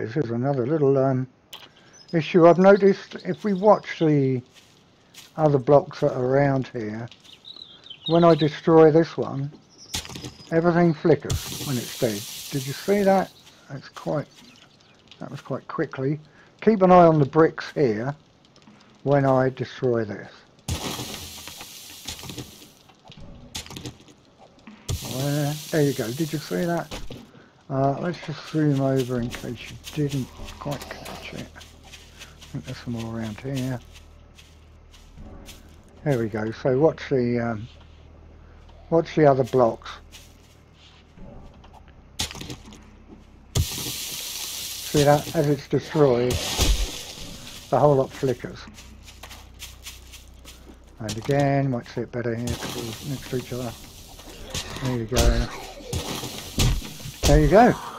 is, is another little um, issue I've noticed. If we watch the other blocks that are around here, when I destroy this one, everything flickers when it's dead. Did you see that? That's quite, that was quite quickly. Keep an eye on the bricks here when I destroy this. Where? There you go. Did you see that? Uh, let's just zoom over in case you didn't quite catch it. I think there's some more around here. There we go. So watch the um, watch the other blocks. See that? As it's destroyed, the whole lot flickers. And again, might see it better here next to each other. There you go. There you go.